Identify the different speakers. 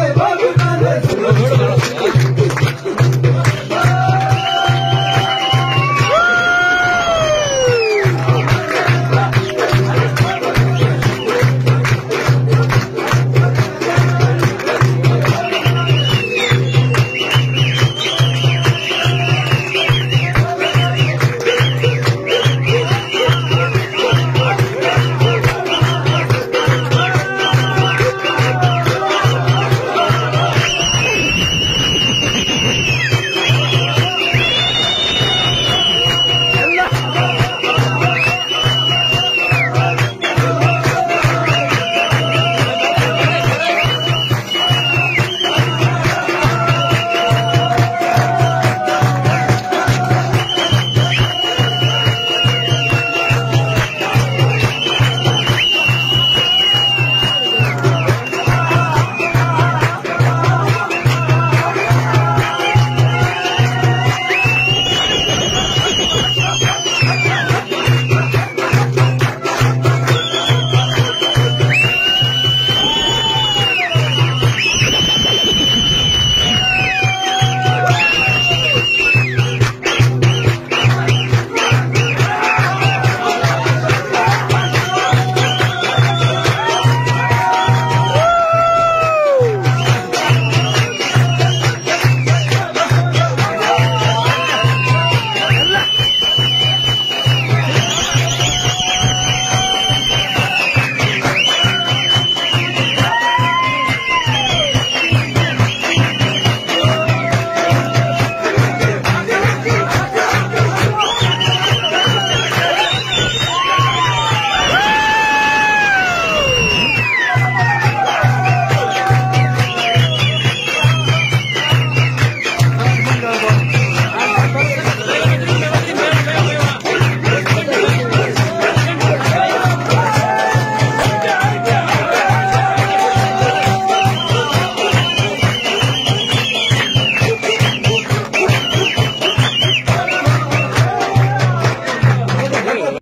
Speaker 1: Hey,